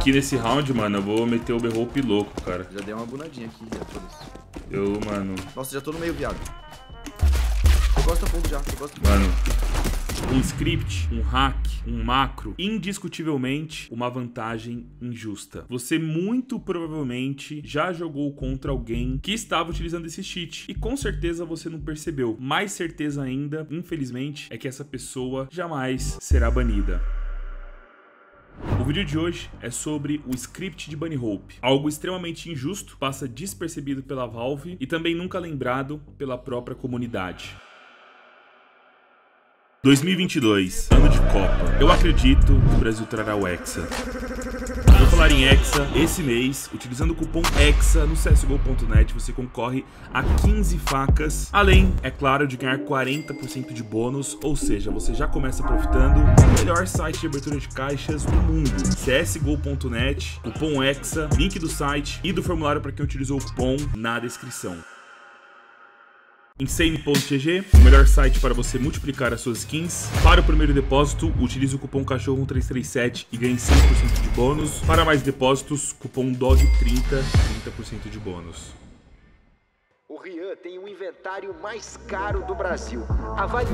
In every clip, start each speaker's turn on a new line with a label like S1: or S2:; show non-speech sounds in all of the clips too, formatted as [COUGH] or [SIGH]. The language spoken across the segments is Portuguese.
S1: Aqui nesse round, mano, eu vou meter o berrope louco, cara.
S2: Já dei uma bunadinha aqui, já.
S1: Eu, mano...
S2: Nossa, já tô no meio, viado. Eu gosto da fundo já, eu gosto
S1: Mano, um script, um hack, um macro, indiscutivelmente uma vantagem injusta. Você muito provavelmente já jogou contra alguém que estava utilizando esse cheat e com certeza você não percebeu. Mais certeza ainda, infelizmente, é que essa pessoa jamais será banida. O vídeo de hoje é sobre o script de Bunny Hope. Algo extremamente injusto, passa despercebido pela Valve e também nunca lembrado pela própria comunidade. 2022, ano de Copa. Eu acredito que o Brasil trará o Hexa. Falar em Hexa, esse mês, utilizando o cupom HEXA no csgo.net, você concorre a 15 facas, além, é claro, de ganhar 40% de bônus, ou seja, você já começa profitando o melhor site de abertura de caixas do mundo. csgo.net, cupom HEXA, link do site e do formulário para quem utilizou o cupom na descrição. Insane.gg, o melhor site para você multiplicar as suas skins. Para o primeiro depósito, utilize o cupom cachorro1337 e ganhe 5% de bônus. Para mais depósitos, cupom DOG30, 30% de bônus.
S3: O Rian tem o inventário mais caro do Brasil. Avalie.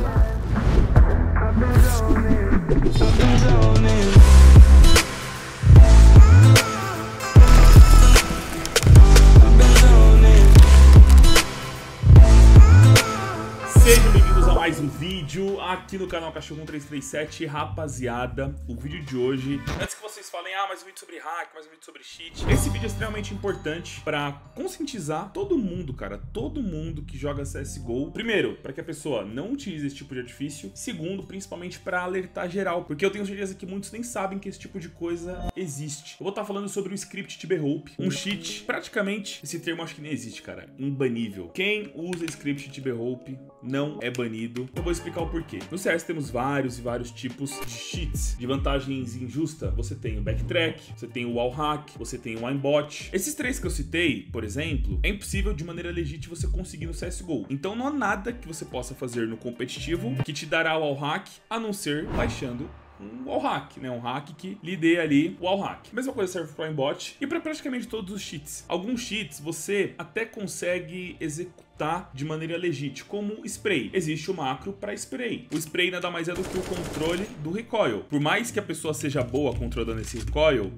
S1: Mais um vídeo aqui no canal Cachorro 1337, rapaziada. O vídeo de hoje, antes que vocês falem, ah, mais um vídeo sobre hack, mais um vídeo sobre cheat. Esse vídeo é extremamente importante pra conscientizar todo mundo, cara, todo mundo que joga CS:GO. Primeiro, pra que a pessoa não utilize esse tipo de artifício. Segundo, principalmente pra alertar geral, porque eu tenho certeza que muitos nem sabem que esse tipo de coisa existe. Eu vou estar falando sobre o script de Hope, um cheat. Praticamente, esse termo acho que nem existe, cara, imbanível. Quem usa script de Hope não é banido. Eu vou explicar o porquê. No CS temos vários e vários tipos de cheats. De vantagens injusta, você tem o backtrack, você tem o wallhack, você tem o aimbot. Esses três que eu citei, por exemplo, é impossível de maneira legítima você conseguir no CSGO. Então não há nada que você possa fazer no competitivo que te dará o wallhack, a não ser baixando um wallhack, né? Um hack que lhe dê ali o wallhack. Mesma coisa serve para o aimbot e para praticamente todos os cheats. Alguns cheats você até consegue executar de maneira legítima, como spray. Existe o macro para spray. O spray nada mais é do que o controle do recoil. Por mais que a pessoa seja boa controlando esse recoil,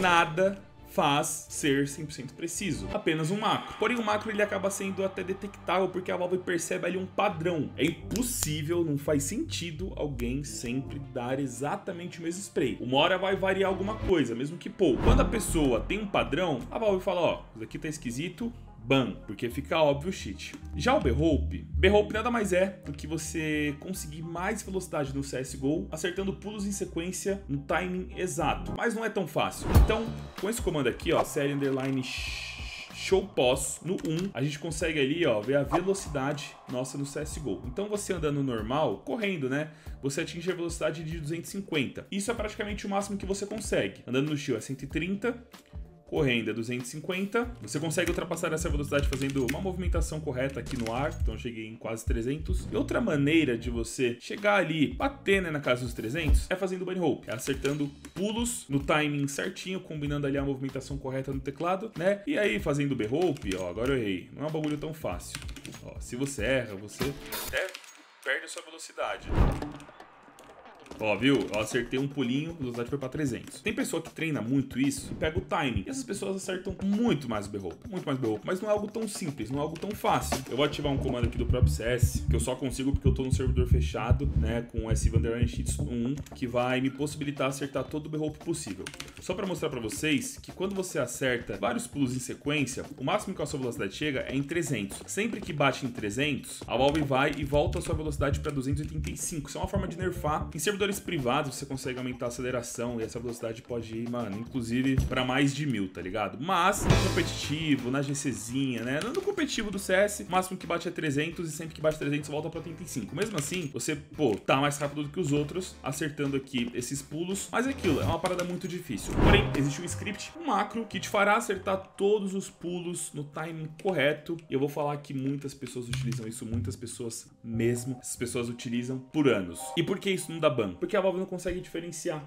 S1: nada faz ser 100% preciso. Apenas um macro. Porém, o macro ele acaba sendo até detectável porque a Valve percebe ali um padrão. É impossível, não faz sentido alguém sempre dar exatamente o mesmo spray. Uma hora vai variar alguma coisa, mesmo que pouco. Quando a pessoa tem um padrão, a Valve fala, ó, isso aqui tá esquisito, ban, porque fica óbvio o cheat. Já o B-Hope, B-Hope nada mais é do que você conseguir mais velocidade no CSGO, acertando pulos em sequência no timing exato, mas não é tão fácil. Então, com esse comando aqui, ó, série underline show pós no 1, a gente consegue ali, ó, ver a velocidade nossa no CSGO. Então você andando normal, correndo, né, você atinge a velocidade de 250. Isso é praticamente o máximo que você consegue. Andando no shield é 130, correndo é 250. Você consegue ultrapassar essa velocidade fazendo uma movimentação correta aqui no ar, então cheguei em quase 300. E outra maneira de você chegar ali, bater né, na casa dos 300, é fazendo bunny hope, é acertando pulos no timing certinho, combinando ali a movimentação correta no teclado, né? E aí fazendo B-hope, ó, agora eu errei. Não é um bagulho tão fácil. Ó, se você erra, você até perde a sua velocidade. Ó, viu? Eu acertei um pulinho, a velocidade foi pra 300. Tem pessoa que treina muito isso e pega o timing. E essas pessoas acertam muito mais o B-Rope, muito mais B-Rope. Mas não é algo tão simples, não é algo tão fácil. Eu vou ativar um comando aqui do próprio CS, que eu só consigo porque eu tô no servidor fechado, né, com esse Vanderline Cheats 1, que vai me possibilitar acertar todo o B-Rope possível. Só pra mostrar pra vocês que quando você acerta vários pulos em sequência, o máximo que a sua velocidade chega é em 300. Sempre que bate em 300, a Valve vai e volta a sua velocidade pra 285. Isso é uma forma de nerfar. Em servidores privados você consegue aumentar a aceleração e essa velocidade pode ir, mano, inclusive pra mais de mil, tá ligado? Mas no competitivo, na GCzinha, né? No competitivo do CS, o máximo que bate é 300 e sempre que bate 300 volta pra 85. Mesmo assim, você, pô, tá mais rápido do que os outros, acertando aqui esses pulos. Mas é aquilo, é uma parada muito difícil. Porém, existe um script, um macro, que te fará acertar todos os pulos no timing correto. E eu vou falar que muitas pessoas utilizam isso, muitas pessoas mesmo. Essas pessoas utilizam por anos. E por que isso não dá ban? Porque a Valve não consegue diferenciar.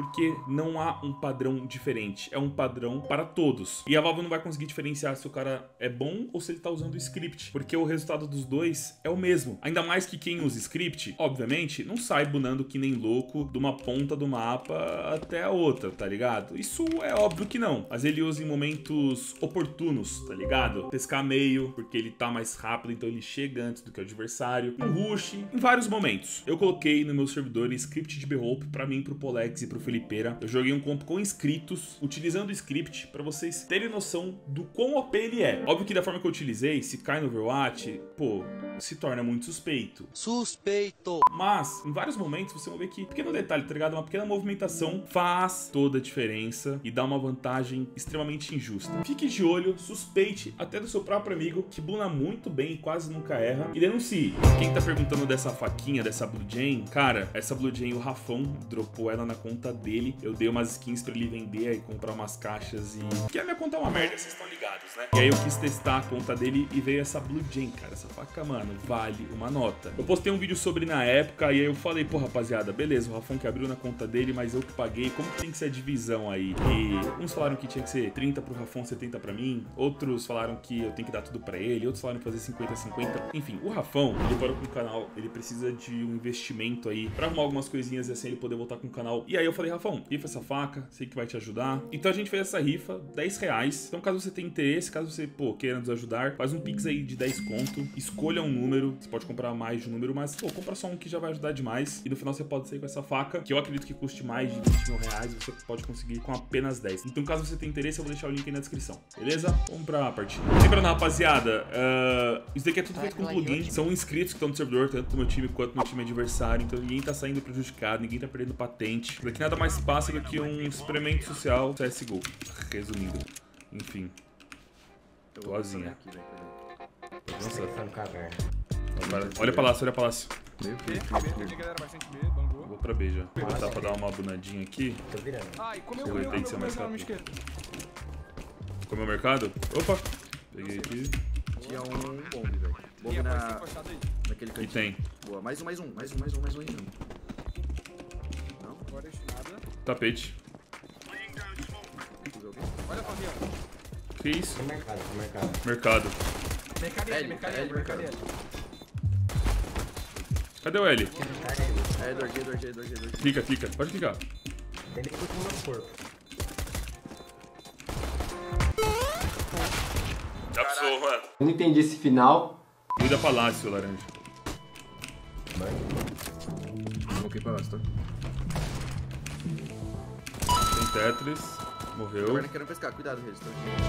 S1: Porque não há um padrão diferente. É um padrão para todos. E a Valve não vai conseguir diferenciar se o cara é bom ou se ele tá usando o script, porque o resultado dos dois é o mesmo. Ainda mais que quem usa script, obviamente, não sai bunando que nem louco de uma ponta do mapa até a outra, tá ligado? Isso é óbvio que não, mas ele usa em momentos oportunos, tá ligado? Pescar meio, porque ele tá mais rápido, então ele chega antes do que o adversário. Um rush, em vários momentos. Eu coloquei no meu servidor script de B-Hope pra mim, pro Polex e pro Felipeira. Eu joguei um comp com inscritos, utilizando o script pra vocês terem noção do quão OP ele é. Óbvio que da forma que eu utilizei, se cai no Overwatch, pô, se torna muito suspeito.
S2: Suspeito.
S1: Mas, em vários momentos, você vai ver que, pequeno detalhe, tá ligado? Uma pequena movimentação faz toda a diferença e dá uma vantagem extremamente injusta. Fique de olho, suspeite até do seu próprio amigo, que buna muito bem e quase nunca erra, e denuncie. Quem tá perguntando dessa faquinha, dessa Blue Jane, cara, essa Blue Jane, o Rafão dropou ela na conta dele. Eu dei umas skins pra ele vender e comprar umas caixas e. Porque a minha conta é uma merda, vocês estão ligados, né? E aí eu quis testar a conta dele e veio essa Blue Jane, cara. Essa faca, mano, vale uma nota. Eu postei um vídeo sobre na época e aí eu falei, pô, rapaziada, beleza, o Rafão que abriu na conta dele, mas eu que paguei. Como que tem que ser a divisão aí? E uns falaram que tinha que ser 30 pro Rafão, 70 pra mim. Outros falaram que eu tenho que dar tudo pra ele. Outros falaram que fazer 50-50. Enfim, o Rafão, ele parou com o canal, ele precisa de um investimento aí pra arrumar algumas coisinhas e assim ele poder voltar com o canal. E aí eu falei, Rafão, rifa essa faca, sei que vai te ajudar. Então a gente fez essa rifa, 10 reais. Então caso você tenha interesse, caso você, pô, queira nos ajudar, faz um pix aí de 10 conto, escolha um número, você pode comprar mais de um número, mas, pô, compra só um que já vai ajudar demais. E no final você pode sair com essa faca, que eu acredito que custe mais de 20 mil reais, você pode conseguir com apenas 10. Então caso você tenha interesse, eu vou deixar o link aí na descrição, beleza? Vamos pra partida. Lembrando, rapaziada, uh, isso daqui é tudo feito com plugin, são inscritos que estão no servidor, tanto do meu time quanto do meu time adversário, então ninguém tá saindo prejudicado, ninguém tá perdendo patente. Daqui nada mais passa do que um experimento social CSGO, resumindo. Enfim, boazinha. Nossa, olha palácio, olha palácio.
S2: Meio
S4: bangou.
S1: Vou pra B já. Vou botar pra dar uma bunadinha aqui.
S5: Tô virando.
S4: Ai, comeu, comeu,
S1: que
S4: comeu,
S1: mais rápido. Comeu o mercado? Opa! Peguei aqui.
S2: Tinha um bombe, velho. Bombe na, naquele
S1: E
S2: cantinho.
S1: tem.
S2: Boa, mais um, mais um, mais um, mais um, mais um
S1: Tapete.
S4: Olha, Fabiano.
S1: Que isso?
S5: Tô mercado, tô mercado.
S1: Mercado.
S4: Mercado
S2: L,
S4: mercado
S2: L,
S4: mercado L.
S1: Cadê o L?
S5: Mercado aí.
S2: É, Edward, Edward, Edward, Edward.
S1: Clica, clica. Pode clicar.
S5: Tem que ir com o meu corpo.
S1: Já precisou, mano.
S6: Eu não entendi esse final.
S1: Cuida palácio, laranja.
S2: Coloquei pra lá, tá?
S1: Tem Tetris. Morreu.
S2: Agora querendo pescar, cuidado, Reis. Tá?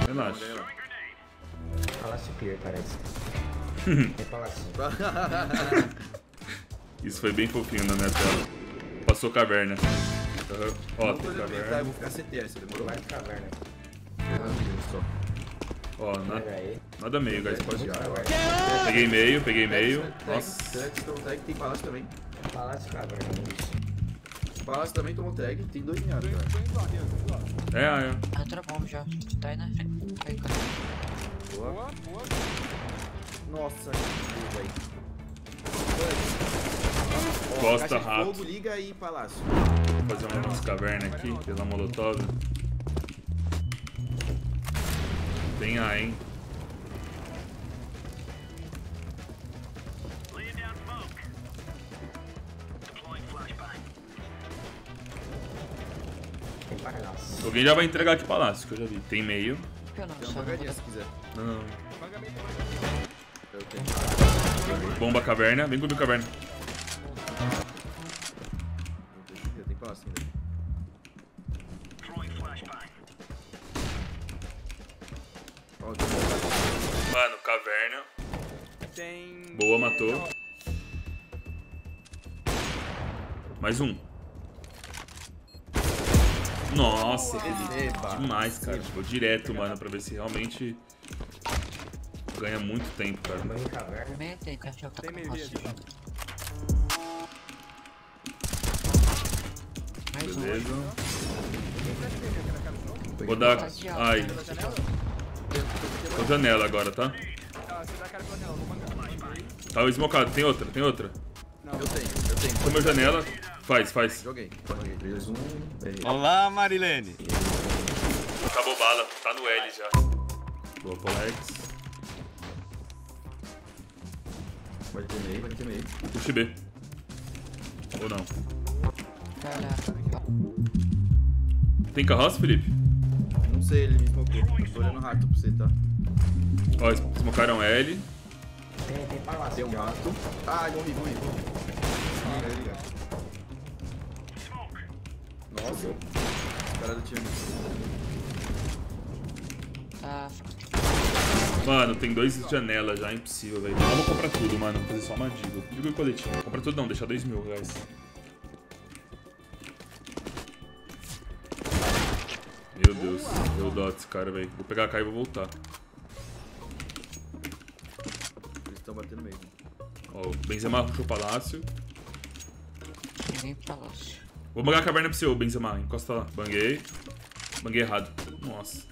S1: Relaxa.
S5: Palácio clear, parece. Tem palácio.
S1: Isso foi bem fofinho na minha tela. Passou caverna. Aham. Ó, tem
S2: militar, eu
S1: caverna.
S2: vou ficar CT, você demorou?
S5: Vai caverna.
S2: Ah.
S1: Ó,
S5: Pega
S1: nada, meio, guys. Pode ir.
S5: Caverna.
S1: Peguei meio, peguei meio. Nossa.
S2: Tem palácio também.
S5: Palácio caverna.
S2: Palácio também tomou tag, tem dois
S4: tô indo lá.
S1: É, é.
S7: Ah, outra bomba já. Tá aí na frente. Aí, cara.
S2: Boa.
S4: Boa, boa.
S2: Nossa, que velho.
S1: Costa, rato.
S2: Fogo, liga aí, palácio.
S1: Vou fazer uma nossa caverna aqui, pela molotov. Tem A, hein? Alguém já vai entregar aqui palácio, que eu já vi. Tem meio.
S7: Eu não,
S2: pagadinha se quiser.
S1: Não, não.
S4: Pagamento,
S2: Eu tenho.
S1: Bomba caverna. Vem comigo, caverna.
S2: Palácio ainda.
S1: Mano, caverna.
S4: Tem...
S1: Boa, matou. Mais um. Nossa, demais, cara. Vou direto, mano, pra ver se realmente ganha muito tempo, cara.
S7: Tá.
S1: Beleza. Vou dar. Ai, tô janela agora, tá?
S4: Bangar.
S1: Tá o smocado. Tem outra, tem outra.
S4: Não,
S2: Eu tenho, eu tenho.
S1: Comeu janela. Faz, faz.
S2: Joguei. Joguei. 3, 2, 1. Errei.
S6: Olá, Marilene.
S1: Acabou bala. Tá no L já. Boa, Polex.
S2: Vai ter meio, vai ter meio.
S1: Puxa B. Ou não.
S7: Caraca.
S1: Tem carroça, Felipe?
S2: Não sei, ele me smocou. Tô olhando rato pra você, tá?
S1: Ó, smocaram L.
S5: Tem, tem palácio.
S2: Tem um rato. Ah, morri, morri. Ah, ele liga. Nossa. Os caras do time.
S7: Tá.
S1: Mano, tem dois janelas já, impossível, velho. Eu vou comprar tudo, mano. Vou fazer só uma digo. Digo e coletivo. Compra tudo não, deixa dois mil reais. Meu Deus, deu dó desse cara, velho. Vou pegar a K e vou voltar.
S2: Eles estão batendo meio.
S1: Ó, o Benzema puxou o palácio.
S7: Ninguém palácio.
S1: Vou bangar a caverna pro seu, Benzema. Encosta lá. Banguei. Banguei errado. Nossa.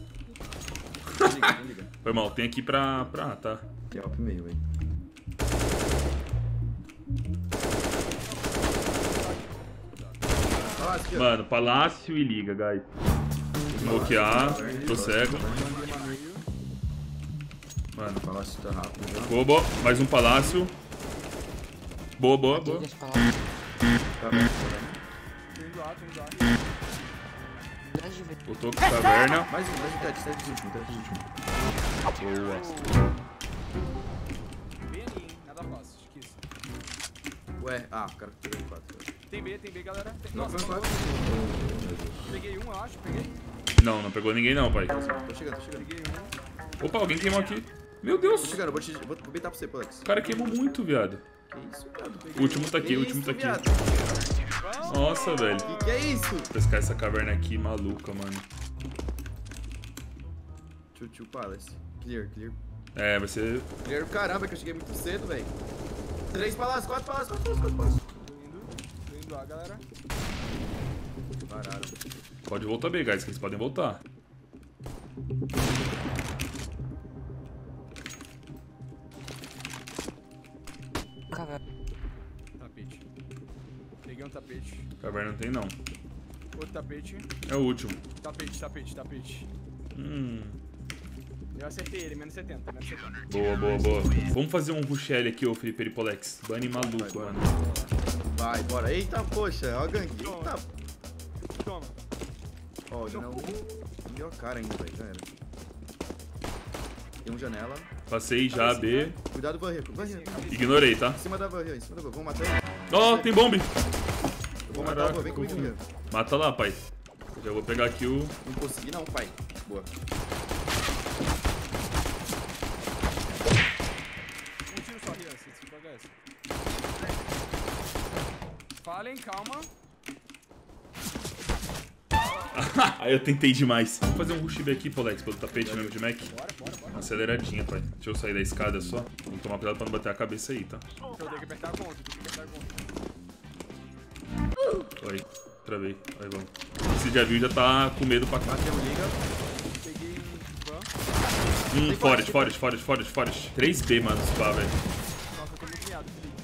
S2: Não liga, não liga. [LAUGHS]
S1: Foi mal, tem aqui pra. pra. tá.
S2: Tem alp meio, velho.
S1: Mano, palácio e liga, guys. Smokear, tô cego. Mano,
S2: Palácio tá rápido
S1: boa, boa. Mais um palácio. Boa, boa, boa.
S2: Tá bem, tá bem.
S7: Dez de vez.
S1: Voltou com caverna. [LAUGHS]
S2: Mais um, mais um tete, tete de último, tete de último.
S1: Boa.
S4: Bem ali, hein? Nada fácil. Esqueci.
S2: Ué, ah, o cara pegou 4.
S4: Tem B, tem B, galera. Tem...
S2: Não,
S4: Nossa,
S2: foi
S4: não,
S2: 4.
S4: Peguei um, eu acho. Peguei.
S1: Não, não pegou ninguém não, pai.
S2: Tô chegando, tô chegando.
S4: Peguei um.
S1: Opa, alguém queimou aqui. Meu Deus.
S2: Tô chegando, vou, te, vou, vou beitar pra você, Polex.
S1: O cara queimou muito, viado.
S2: Que isso, viado?
S1: O último tá aqui, o último tá aqui.
S2: viado?
S1: Nossa, velho.
S2: Que que é isso?
S1: Vou pescar essa caverna aqui maluca, mano.
S2: Tio Palace. Clear, clear.
S1: É, vai ser.
S2: Clear, caramba, que eu cheguei muito cedo, velho. Três palácios, quatro palácios, quatro palácios, quatro palácios.
S4: Tô indo. Tô indo lá, galera.
S2: Pararam.
S1: Pode voltar B, guys, que eles podem voltar.
S7: Caverna.
S4: Tapete. Peguei um tapete.
S1: Caverna não tem, não.
S4: Outro tapete.
S1: É o último.
S4: Tapete, tapete, tapete.
S1: Hum.
S4: Eu acertei ele, menos 70, menos 70.
S1: Boa, boa, boa. Vamos fazer um rush L aqui, ô Felipe Peripolex. Bunny maluco,
S2: Vai, bora.
S1: mano.
S2: Vai, bora. Eita, poxa, ó a gangue. Eita.
S4: Toma.
S2: Ó, o janela não deu a cara ainda, velho. Já era. Tem um janela.
S1: Passei já, B.
S2: Cuidado, Van Rio. Van Rio.
S1: Ignorei, tá?
S2: Em cima da Rio, em cima da Van. Vamos matar ele.
S1: Ó, tem bombe.
S2: Eu vou matar o vem comigo.
S1: Mata lá, pai. Já vou pegar aqui o.
S2: Não consegui não, pai. Boa.
S4: Um tiro só, Rian, se joga essa. Falem, calma. [LAUGHS]
S1: Aí eu tentei demais. Vamos fazer um rush B aqui, Polex, pelo tapete mesmo de Mac.
S4: Bora, bora, bora.
S1: Uma aceleradinha, pai. Deixa eu sair da escada só. Tem que tomar cuidado pra não bater a cabeça aí, tá?
S4: Eu tenho que apertar a conta, eu tenho que apertar a conta.
S1: Aí. Travei. Aí vamos. Você já viu, já tá com medo pra cá.
S2: Batemos liga.
S4: Peguei um.
S1: Hum, forest, forest, forest, forest, forest. 3B, mano, esse pá, velho.
S4: Nossa, eu tô miado, Felipe.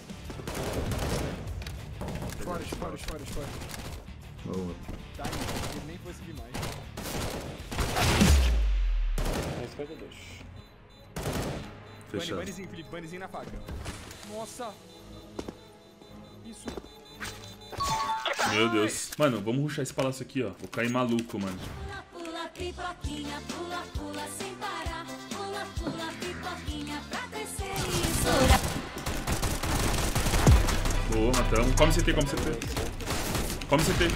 S4: Forest, forest, forest, forest.
S2: Boa.
S4: Tá indo, ele nem foi subir mais. Bunny,
S1: Fechado.
S4: bunnyzinho, Felipe, bunnyzinho na faca. Nossa!
S1: Meu Deus. Mano, vamos rushar esse palácio aqui, ó. Vou cair maluco, mano.
S8: Pula, pula, pipoquinha, pula, pula sem parar. Pula, pula, pipoquinha pra crescer e estourar.
S1: Boa, matamos. Come CT, come CT. Come CT.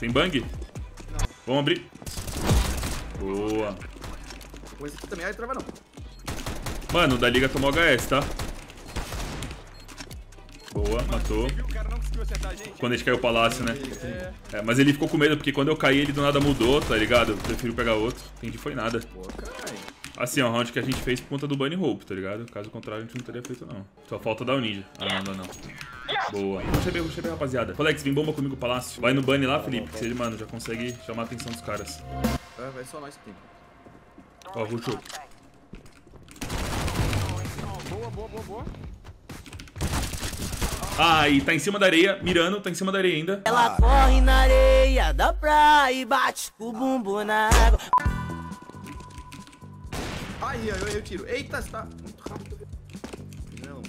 S1: Tem bang? Vamos abrir. Boa.
S2: Com esse aqui também, ai, trava não.
S1: Mano, o da liga tomou HS, tá?
S4: A gente.
S1: Quando a gente caiu o palácio, né?
S4: É,
S1: É, mas ele ficou com medo, porque quando eu caí, ele do nada mudou, tá ligado? Eu prefiro pegar outro. Entendi, foi nada.
S2: Boa.
S1: Assim, ó, o round que a gente fez por conta do Bunny Hope, tá ligado? Caso contrário, a gente não teria feito, não. Só falta dar o ninja. Ah, não, não, não. Boa. Ruxa bem, ruxa bem, rapaziada. Alex, vem bomba comigo, palácio. Vai no Bunny lá, Felipe, que ele, mano, já consegue chamar a atenção dos caras.
S2: Vai, vai só nós que tem.
S1: Ó, rushou.
S4: boa, boa, boa, boa.
S1: Ai, tá em cima da areia, mirando, tá em cima da areia ainda.
S6: Ela corre na areia da praia e bate com o bumbum na água.
S2: Ai, Rian, eu errei o tiro. Eita, você tá muito rápido. Não.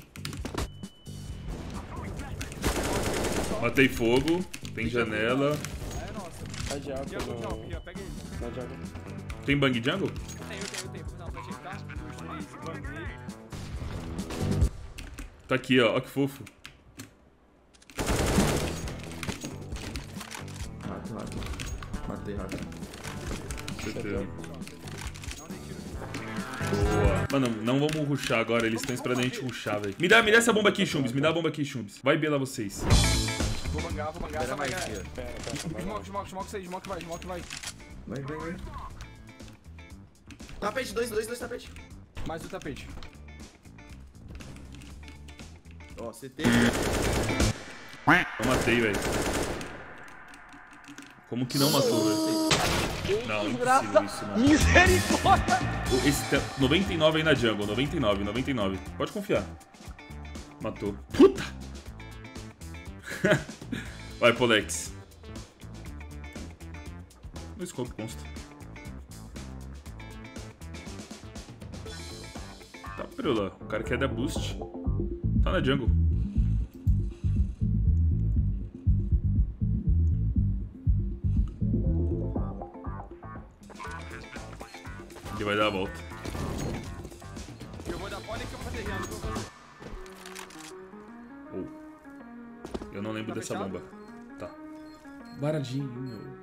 S1: Matei fogo, tem janela.
S4: É nossa. Jungle, não, Pia, pega ele.
S1: Tem bang jungle?
S4: Tenho, tenho, tenho. Não, pode checar. Dois, três, banguei.
S1: Tá aqui, ó, ó que fofo.
S2: Rato.
S1: Certeza. Boa. Mano, não vamos rushar agora, eles estão esperando a gente rushar, velho. Me dá, me dá essa bomba aqui, Chumbis, me dá a bomba aqui, Chumbis. Vai B lá vocês.
S4: Vou bangar, vou Só vai
S2: mais. Rian.
S4: Smoke, smoke, smoke, sai, smoke vai, smoke vai.
S2: Vai, vai, vai. Tapete, dois, dois, dois tapete.
S4: Mais o tapete.
S2: Ó, CT.
S1: Eu matei, velho. Como que não matou, velho? Não, impossível isso, mano.
S4: Misericórdia!
S1: Esse tá 99 aí na jungle, 99, 99. Pode confiar. Matou. Puta! [LAUGHS] Vai, Polex. No scope consta. Tá, Perula. O cara quer dar boost. Tá na jungle. Ele vai dar a volta.
S4: Eu vou dar pole que eu vou fazer.
S1: Oh. Eu não lembro
S4: Tá
S1: dessa
S4: fechado?
S1: bomba. Tá. Baradinho. Nossa,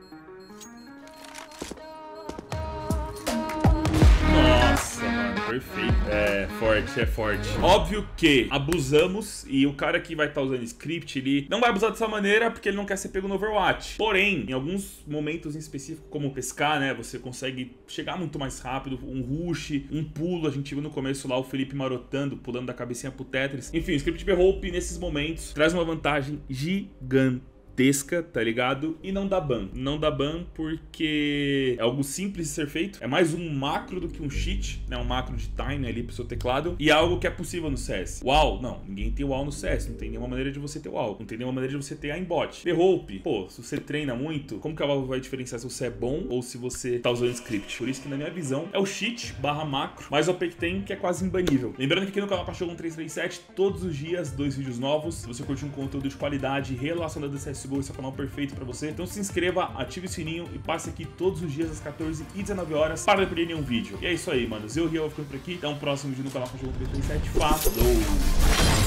S1: perfeito. É, forte, é forte. Óbvio que abusamos e o cara que vai estar usando script, ele não vai abusar dessa maneira porque ele não quer ser pego no Overwatch. Porém, em alguns momentos em específico, como pescar, né, você consegue chegar muito mais rápido, um rush, um pulo, a gente viu no começo lá o Felipe marotando, pulando da cabecinha pro Tetris. Enfim, o script B-Hope nesses momentos traz uma vantagem gigantesca gigantesca, tá ligado? E não dá ban. Não dá ban porque é algo simples de ser feito. É mais um macro do que um cheat, né? Um macro de time ali pro seu teclado. E é algo que é possível no CS. Uau, não. Ninguém tem uau no CS. Não tem nenhuma maneira de você ter uau. Não tem nenhuma maneira de você ter aimbot. The-Hope, pô, se você treina muito, como que a Valve vai diferenciar se você é bom ou se você tá usando script? Por isso que na minha visão é o cheat barra macro, mais OP que tem, que é quase imbanível. Lembrando que aqui no canal Cachorro 1337, todos os dias, dois vídeos novos. Se você curte um conteúdo de qualidade relacionado a CSGO, esse é o canal perfeito pra você. Então se inscreva, ative o sininho e passe aqui todos os dias às 14 e 19 horas para não perder nenhum vídeo. E é isso aí, manos. Eu, Rio, vou ficando por aqui. Até um próximo vídeo no canal Cachorro 1337. Falou!